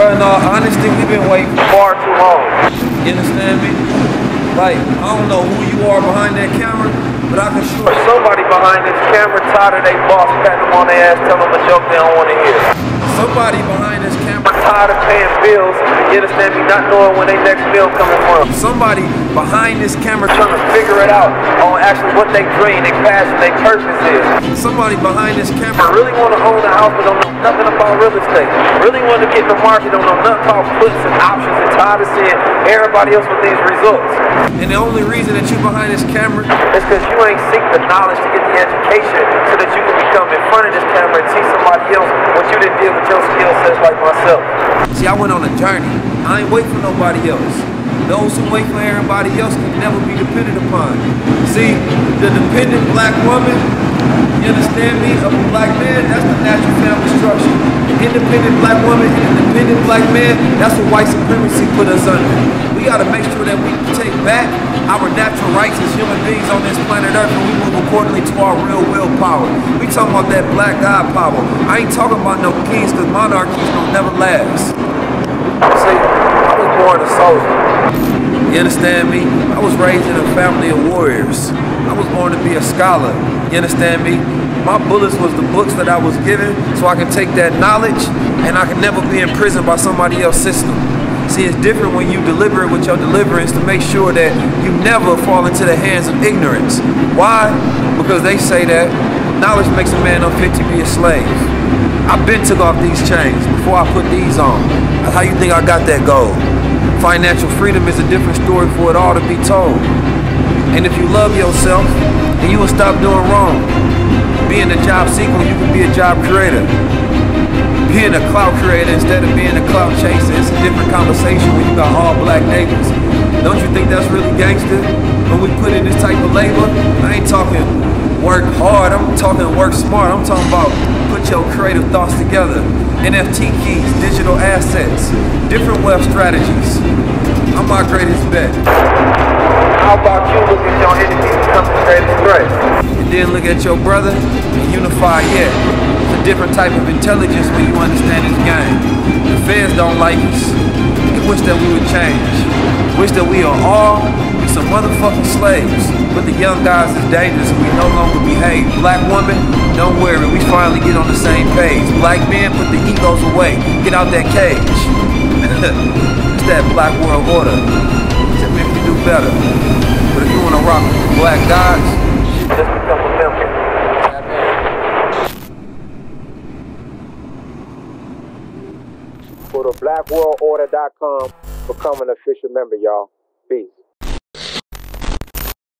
Bro, in all honesty, we've been waiting far too long. You understand me? Like, I don't know who you are behind that camera, but I can sure somebody behind this camera tired of they boss patting them on their ass, telling them a joke they don't want to hear. Somebody behind this camera tired of paying bills, you understand me, not knowing when their next bill coming from. Somebody behind this camera trying to figure it out on actually what they dream, their passion, their purpose is. Somebody behind this camera really want to own a house but don't know nothing about real estate. Really want to get in the market, don't know nothing about puts and options and tired of seeing everybody else with these results. And the only reason that you behind this camera is because you ain't seek the knowledge to get the education so that you become in front of this camera and teach somebody else what you didn't deal with your skill sets like myself. See, I went on a journey. I ain't wait for nobody else. Those who wait for everybody else can never be depended upon. See, the dependent black woman, you understand me, of a black man, that's the natural family structure. The independent black woman the black man, that's what white supremacy put us under. We gotta make sure that we take back our natural rights as human beings on this planet Earth and we move accordingly to our real willpower. We talking about that black God power. I ain't talking about no kings because monarchies don't never last. See, I was born a soldier. You understand me? I was raised in a family of warriors. I was born to be a scholar. You understand me? My bullets was the books that I was given so I can take that knowledge and I can never be imprisoned by somebody else's system. See, it's different when you deliver it with your deliverance to make sure that you never fall into the hands of ignorance. Why? Because they say that knowledge makes a man unfit to be a slave. I've been took off these chains before I put these on. How you think I got that gold? Financial freedom is a different story for it all to be told. And if you love yourself, then you will stop doing wrong. Being a job seeker, you can be a job creator. Being a clout creator instead of being a clout chaser, it's a different conversation when you got all black neighbors. Don't you think that's really gangster? When we put in this type of labor, I ain't talking work hard, I'm talking work smart. I'm talking about put your creative thoughts together. NFT keys, digital assets, different web strategies. I'm my greatest bet. How about you look at your enemies and come to greatest threat? And then look at your brother and unify yet. Different type of intelligence when you understand this game. The feds don't like us. They wish that we would change. Wish that we are all some motherfucking slaves. But the young guys is dangerous we no longer behave. Black woman, don't worry, we finally get on the same page. Black men, put the egos away. Get out that cage. it's that black world order. Me if you do better. But if you wanna rock with the black gods, just become a member. Go to blackworldorder.com, become an official member, y'all. Peace.